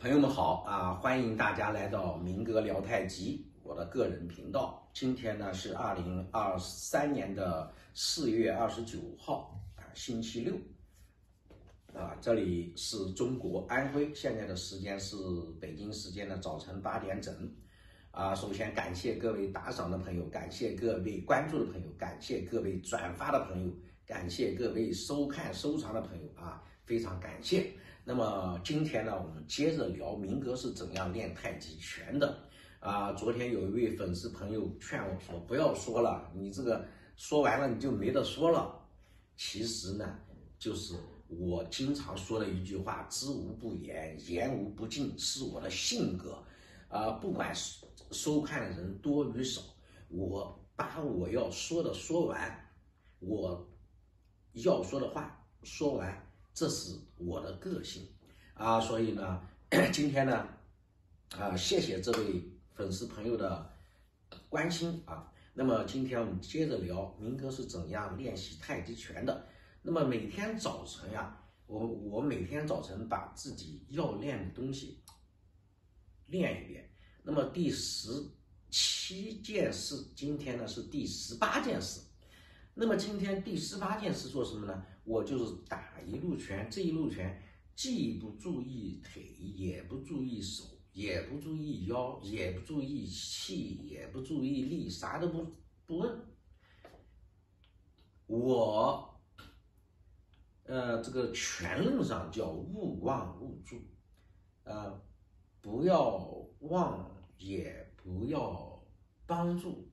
朋友们好啊！欢迎大家来到明哥聊太极，我的个人频道。今天呢是二零二三年的四月二十九号啊，星期六啊。这里是中国安徽，现在的时间是北京时间的早晨八点整啊。首先感谢各位打赏的朋友，感谢各位关注的朋友，感谢各位转发的朋友，感谢各位收看收藏的朋友啊，非常感谢。那么今天呢，我们接着聊明哥是怎样练太极拳的啊？昨天有一位粉丝朋友劝我说：“不要说了，你这个说完了你就没得说了。”其实呢，就是我经常说的一句话：“知无不言，言无不尽”，是我的性格啊。不管收看的人多与少，我把我要说的说完，我要说的话说完。这是我的个性啊，所以呢，今天呢，啊，谢谢这位粉丝朋友的关心啊。那么今天我们接着聊明哥是怎样练习太极拳的。那么每天早晨呀，我我每天早晨把自己要练的东西练一遍。那么第十七件事，今天呢是第十八件事。那么今天第十八件事做什么呢？我就是打一路拳，这一路拳既不注意腿，也不注意手，也不注意腰，也不注意气，也不注意力，啥都不不问。我，呃，这个拳论上叫勿忘勿助，呃，不要忘，也不要帮助。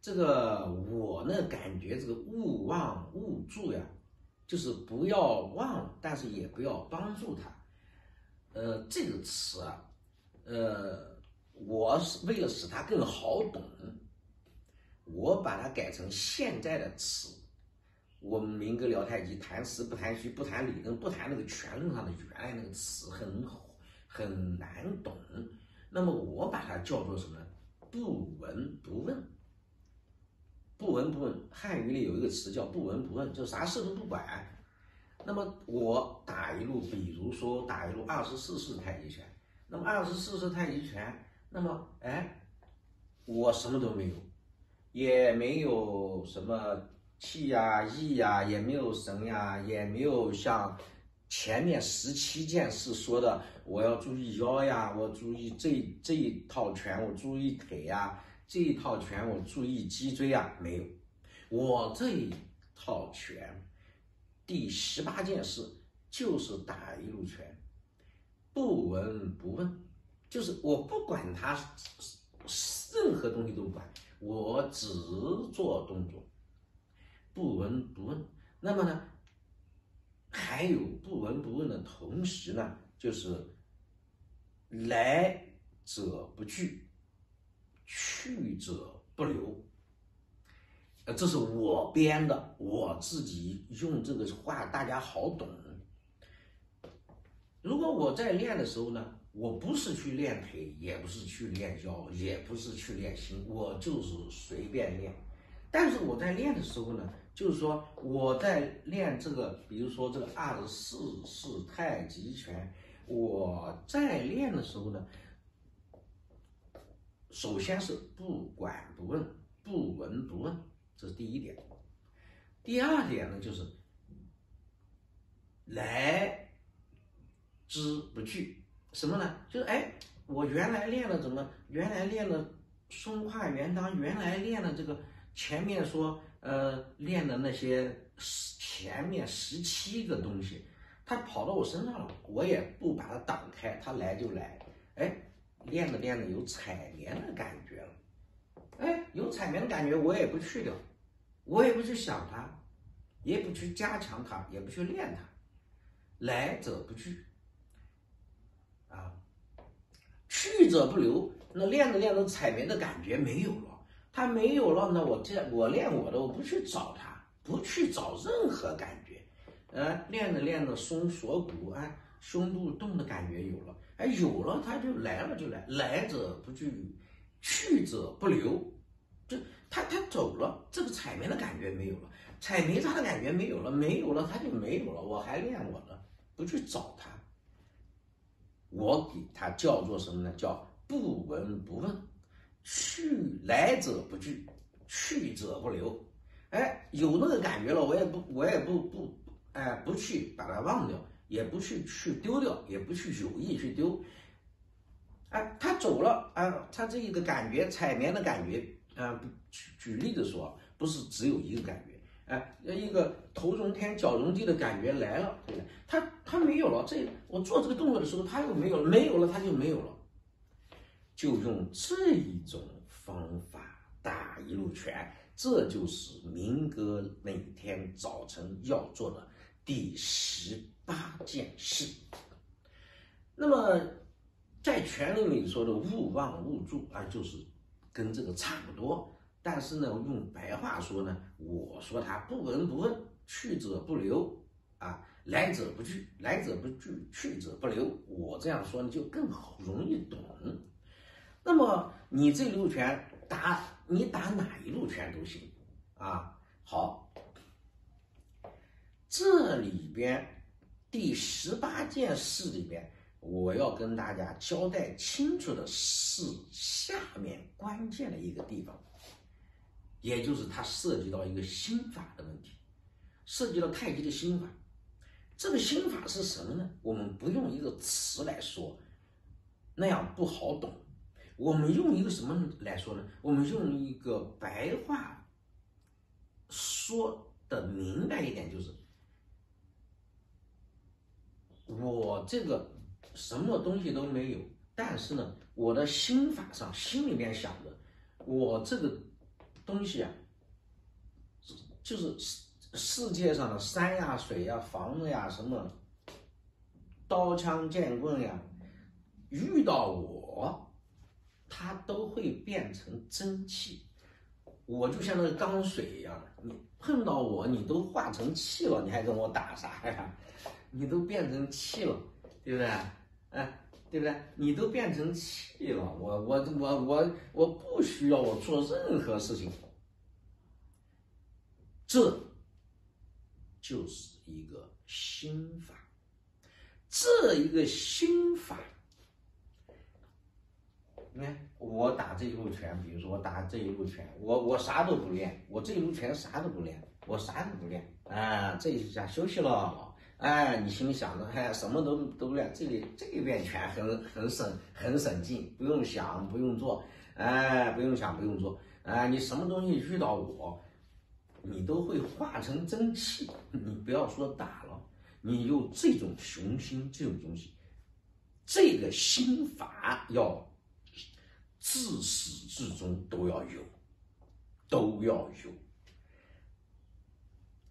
这个我呢，感觉这个勿忘勿助呀，就是不要忘，但是也不要帮助他。呃，这个词啊，呃，我是为了使它更好懂，我把它改成现在的词。我们明哥聊太极，谈实不谈虚，不谈理论，不谈那个拳论上的原来那个词很很难懂。那么我把它叫做什么？不闻不问。不闻不问，汉语里有一个词叫不闻不问，就啥事都不管。那么我打一路，比如说打一路二十四式太极拳，那么二十四式太极拳，那么哎，我什么都没有，也没有什么气呀、意呀，也没有神呀，也没有像前面十七件事说的，我要注意腰呀，我注意这这一套拳，我注意腿呀。这一套拳我注意脊椎啊，没有。我这一套拳第十八件事就是打一路拳，不闻不问，就是我不管他任何东西都不管，我只做动作，不闻不问。那么呢，还有不闻不问的同时呢，就是来者不拒。去者不留，呃，这是我编的，我自己用这个话，大家好懂。如果我在练的时候呢，我不是去练腿，也不是去练腰，也不是去练心，我就是随便练。但是我在练的时候呢，就是说我在练这个，比如说这个二十四式太极拳，我在练的时候呢。首先是不管不问，不闻不问，这是第一点。第二点呢，就是来之不拒。什么呢？就是哎，我原来练了怎么？原来练了松胯圆裆，原来练了这个前面说呃练的那些前面十七个东西，他跑到我身上了，我也不把它挡开，他来就来，哎。练着练着有踩棉的感觉了，哎，有踩棉的感觉，我也不去掉，我也不去想它，也不去加强它，也不去练它，来者不拒，啊，去者不留。那练着练着踩棉的感觉没有了，它没有了，那我这我练我的，我不去找它，不去找任何感觉，呃，练着练着松锁骨，哎，胸部动的感觉有了。哎，有了他就来了，就来，来者不拒，去者不留，就他他走了，这个踩棉的感觉没有了，踩棉他的感觉没有了，没有了他就没有了，我还练我的，不去找他，我给它叫做什么呢？叫不闻不问，去来者不拒，去者不留。哎，有那个感觉了，我也不，我也不不，哎，不去把它忘掉，也不去去丢掉，也不去有意去丢。哎，他走了啊，他这一个感觉，采棉的感觉啊，举举例子说，不是只有一个感觉，哎，一个头融天脚融地的感觉来了，对不对？他他没有了，这我做这个动作的时候，他又没有了，没有了，他就没有了，就用这一种方法打一路拳。这就是明哥每天早晨要做的第十八件事。那么，在拳里里说的“勿忘勿助”啊，就是跟这个差不多。但是呢，用白话说呢，我说他不闻不问，去者不留啊，来者不拒，来者不拒，去者不留。我这样说呢，就更好容易懂。那么你这路拳打。你打哪一路拳都行，啊，好，这里边第十八件事里边，我要跟大家交代清楚的是下面关键的一个地方，也就是它涉及到一个心法的问题，涉及到太极的心法。这个心法是什么呢？我们不用一个词来说，那样不好懂。我们用一个什么来说呢？我们用一个白话说的明白一点，就是我这个什么东西都没有，但是呢，我的心法上心里面想着，我这个东西啊，就是世世界上的山呀、水呀、房子呀、什么刀枪剑棍呀，遇到我。它都会变成真气，我就像那个钢水一样，你碰到我，你都化成气了，你还跟我打啥呀？你都变成气了，对不对？哎，对不对？你都变成气了，我我我我我不需要我做任何事情，这就是一个心法，这一个心法。你看我打这一路拳，比如说我打这一路拳，我我啥都不练，我这一路拳啥都不练，我啥都不练啊，这一下休息了，哎，你心里想着，哎，什么都都不练，这里这一遍拳很很省很省劲，不用想，不用做，哎，不用想，不用做，哎，你什么东西遇到我，你都会化成真气，你不要说打了，你有这种雄心这种东西，这个心法要。自始至终都要有，都要有。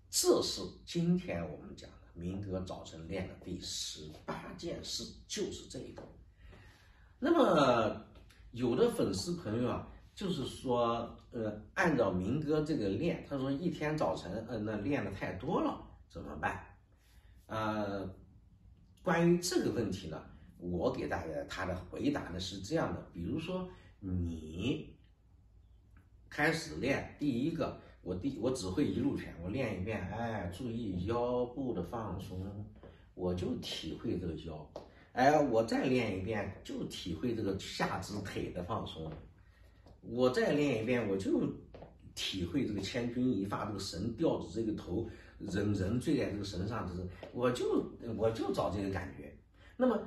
这是今天我们讲的明哥早晨练的第十八件事，就是这个。那么有的粉丝朋友啊，就是说，呃，按照明哥这个练，他说一天早晨，呃，那练的太多了，怎么办？呃，关于这个问题呢？我给大家他的回答呢是这样的，比如说你开始练第一个，我第我只会一路拳，我练一遍，哎，注意腰部的放松，我就体会这个腰，哎，我再练一遍，就体会这个下肢腿的放松，我再练一遍，我就体会这个千钧一发，这个绳吊着这个头，人人坠在这个绳上，就是我就我就找这个感觉，那么。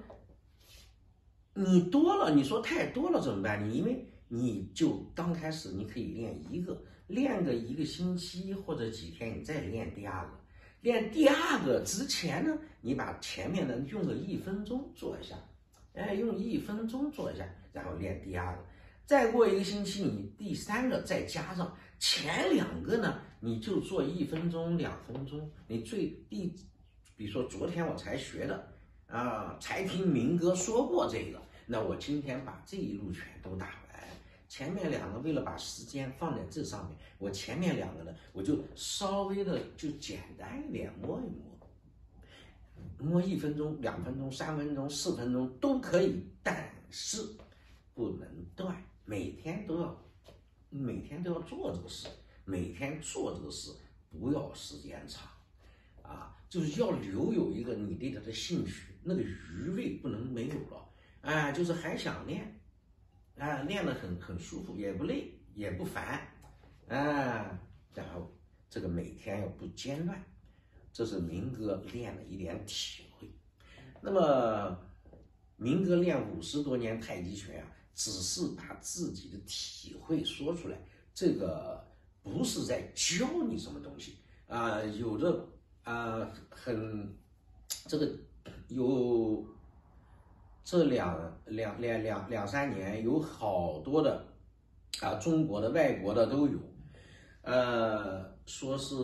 你多了，你说太多了怎么办？你因为你就刚开始你可以练一个，练个一个星期或者几天，你再练第二个。练第二个之前呢，你把前面的用个一分钟做一下，哎，用一分钟做一下，然后练第二个。再过一个星期，你第三个再加上前两个呢，你就做一分钟、两分钟。你最第，比如说昨天我才学的。啊，才听明哥说过这个，那我今天把这一路全都打完。前面两个为了把时间放在这上面，我前面两个呢，我就稍微的就简单一点摸一摸，摸一分钟、两分钟、三分钟、四分钟都可以，但是不能断，每天都要，每天都要做这个事，每天做这个事，不要时间长，啊，就是要留有一个你对他的兴趣。那个余味不能没有了，啊，就是还想练，啊，练得很很舒服，也不累，也不烦，啊，然后这个每天要不间断，这是明哥练的一点体会。那么，明哥练五十多年太极拳啊，只是把自己的体会说出来，这个不是在教你什么东西啊，有的啊很这个。有这两两两两两三年，有好多的啊，中国的、外国的都有，呃，说是，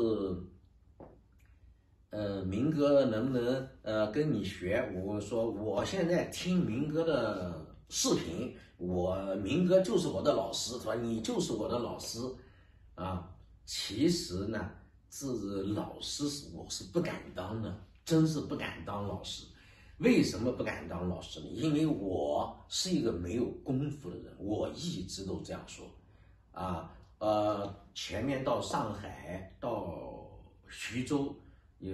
呃，明哥能不能呃跟你学？我说我现在听明哥的视频，我明哥就是我的老师，说？你就是我的老师啊。其实呢，这老师是我是不敢当的，真是不敢当老师。为什么不敢当老师呢？因为我是一个没有功夫的人，我一直都这样说，啊，呃，前面到上海、到徐州，呃，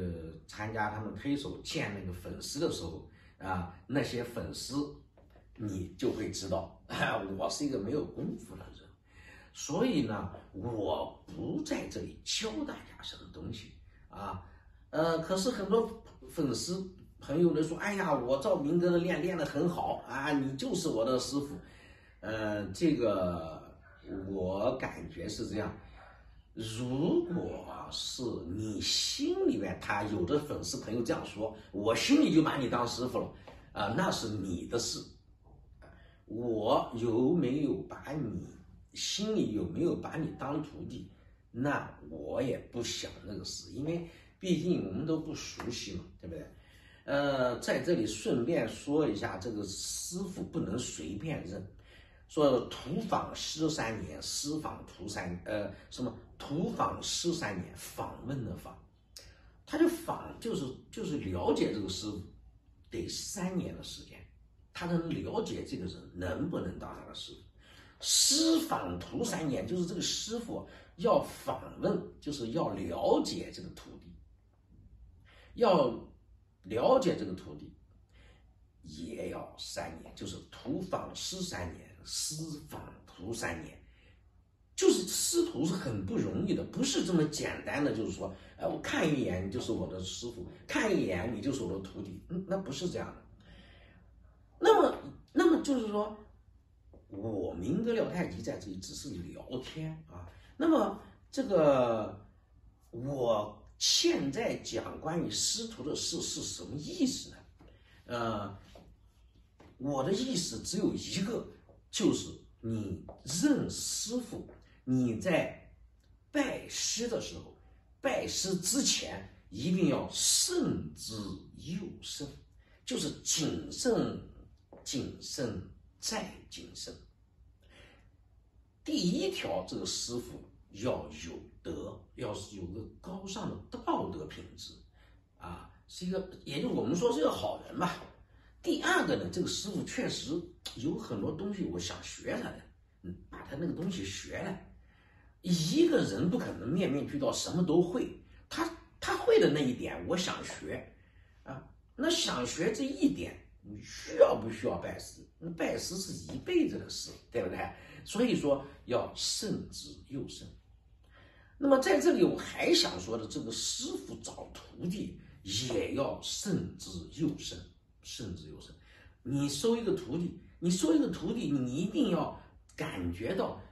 参加他们推手见那个粉丝的时候，啊，那些粉丝，你就会知道，我是一个没有功夫的人，所以呢，我不在这里教大家什么东西，啊，呃，可是很多粉丝。朋友们说：“哎呀，我照明哥的练练得很好啊，你就是我的师傅。”呃，这个我感觉是这样。如果是你心里面他有的粉丝朋友这样说，我心里就把你当师傅了啊，那是你的事。我有没有把你心里有没有把你当徒弟，那我也不想那个事，因为毕竟我们都不熟悉嘛，对不对？呃，在这里顺便说一下，这个师傅不能随便认。说徒访师三年，师访徒三，呃，什么徒访师三年，访问的访，他就访，就是就是了解这个师傅，得三年的时间，他能了解这个人能不能当他的师傅。师访徒三年，就是这个师傅要访问，就是要了解这个徒弟，要。了解这个徒弟也要三年，就是徒访师三年，师访徒三年，就是师徒是很不容易的，不是这么简单的，就是说，哎，我看一眼你就是我的师傅，看一眼你就是我的徒弟，嗯，那不是这样的。那么，那么就是说，我明哥廖太极在这里只是聊天啊，那么这个我。现在讲关于师徒的事是什么意思呢？呃，我的意思只有一个，就是你认师傅，你在拜师的时候，拜师之前一定要慎之又慎，就是谨慎、谨慎再谨慎。第一条，这个师傅要有。德要是有个高尚的道德品质，啊，是一个，也就我们说是个好人吧。第二个呢，这个师傅确实有很多东西我想学他的，嗯，把他那个东西学了。一个人不可能面面俱到，什么都会。他他会的那一点，我想学，啊，那想学这一点，你需要不需要拜师？那拜师是一辈子的事，对不对？所以说要慎之又慎。那么在这里，我还想说的，这个师傅找徒弟也要慎之又慎，慎之又慎。你收一个徒弟，你收一个徒弟，你一定要感觉到，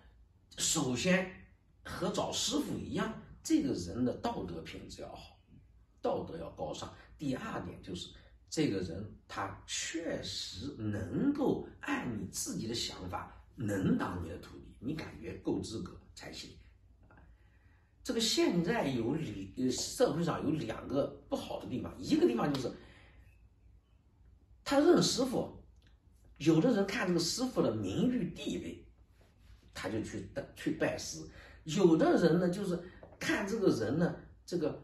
首先和找师傅一样，这个人的道德品质要好，道德要高尚。第二点就是，这个人他确实能够按你自己的想法，能当你的徒弟，你感觉够资格才行。这个现在有两，社会上有两个不好的地方，一个地方就是，他认师傅，有的人看这个师傅的名誉地位，他就去去拜师；有的人呢，就是看这个人呢，这个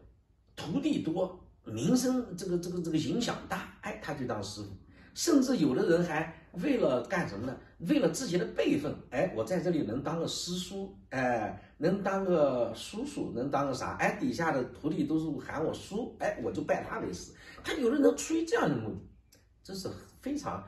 徒弟多，名声这个这个这个影响大，哎，他就当师傅。甚至有的人还为了干什么呢？为了自己的辈分，哎，我在这里能当个师叔，哎，能当个叔叔，能当个啥？哎，底下的徒弟都是喊我叔，哎，我就拜他为师。他有的人出于这样的目的，这是非常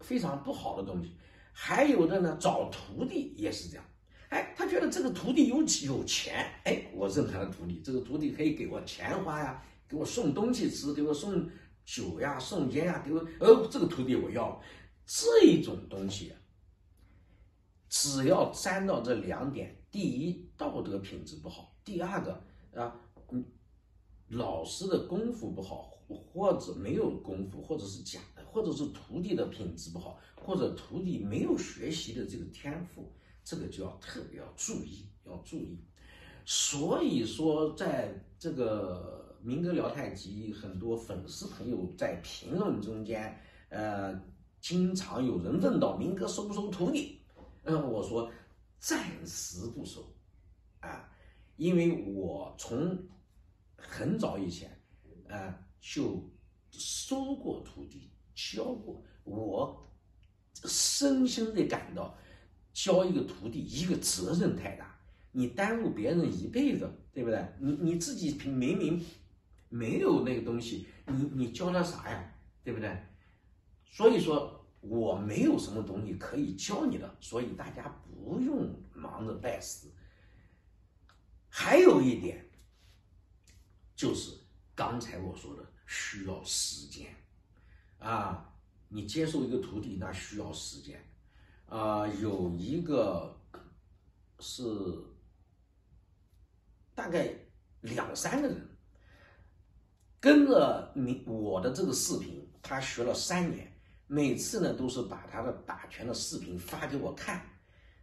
非常不好的东西。还有的呢，找徒弟也是这样。哎，他觉得这个徒弟有有钱，哎，我认他的徒弟，这个徒弟可以给我钱花呀，给我送东西吃，给我送酒呀、送烟呀，给我，哦，这个徒弟我要。这种东西，只要沾到这两点，第一，道德品质不好；第二个啊，嗯，老师的功夫不好，或者没有功夫，或者是假的，或者是徒弟的品质不好，或者徒弟没有学习的这个天赋。这个就要特别要注意，要注意。所以说，在这个明哥聊太极，很多粉丝朋友在评论中间，呃，经常有人问到明哥收不收徒弟？嗯，我说暂时不收，啊，因为我从很早以前，呃，就收过徒弟，教过，我深深的感到。教一个徒弟，一个责任太大，你耽误别人一辈子，对不对？你你自己明明没有那个东西，你你教他啥呀？对不对？所以说我没有什么东西可以教你的，所以大家不用忙着拜师。还有一点，就是刚才我说的，需要时间啊！你接受一个徒弟，那需要时间。啊，有一个是大概两三个人跟着你我的这个视频，他学了三年，每次呢都是把他的打拳的视频发给我看，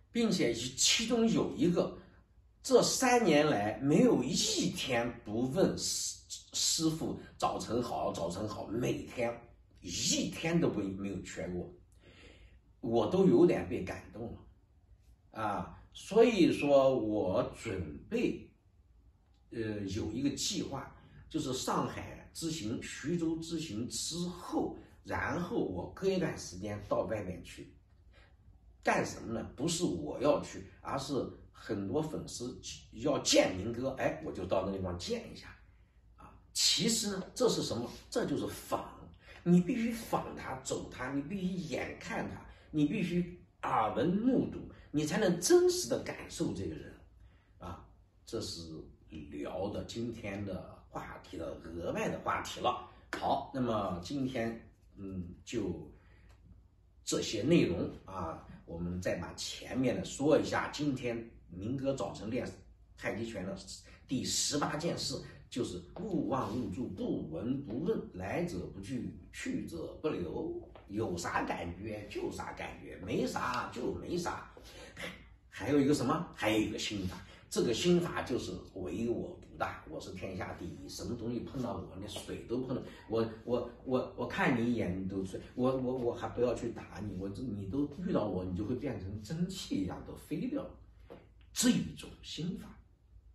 并且其中有一个这三年来没有一天不问师师傅早晨好早晨好，每天一天都不没有缺过。我都有点被感动了，啊，所以说我准备，呃，有一个计划，就是上海之行、徐州之行之后，然后我隔一段时间到外面去，干什么呢？不是我要去，而是很多粉丝要见明哥，哎，我就到那地方见一下，啊，其实呢，这是什么？这就是访，你必须访他、走他，你必须眼看他。你必须耳闻目睹，你才能真实的感受这个人，啊，这是聊的今天的话题的额外的话题了。好，那么今天嗯就这些内容啊，我们再把前面的说一下。今天明哥早晨练太极拳的第十八件事，就是勿忘勿助，不闻不问，来者不拒，去者不留。有啥感觉就啥感觉，没啥就没啥。还有一个什么？还有一个心法。这个心法就是唯我大，我是天下第一。什么东西碰到我，连水都碰我，我我我看你一眼，你都水。我我我还不要去打你，我这你都遇到我，你就会变成蒸汽一样都飞掉。这一种心法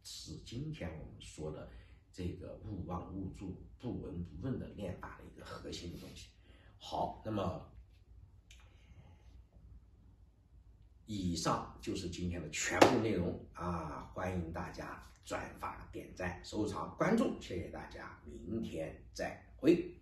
是今天我们说的这个勿忘勿助、不闻不问的练法的一个核心的东西。好，那么以上就是今天的全部内容啊！欢迎大家转发、点赞、收藏、关注，谢谢大家，明天再会。